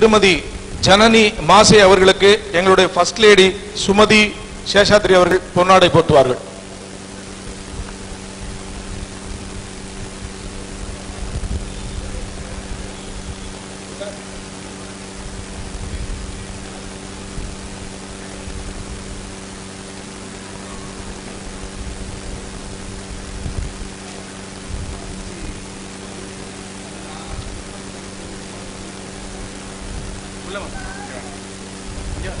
திருமதி ஜனனி மாசை அவர்களுக்கு எங்களுடைய ஃபர்ஸ்ட் லேடி சுமதி சேஷாத்ரி அவர்கள் பொன்னாடை போட்டுவார்கள் problema. Ya.